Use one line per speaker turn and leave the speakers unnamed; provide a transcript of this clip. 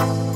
you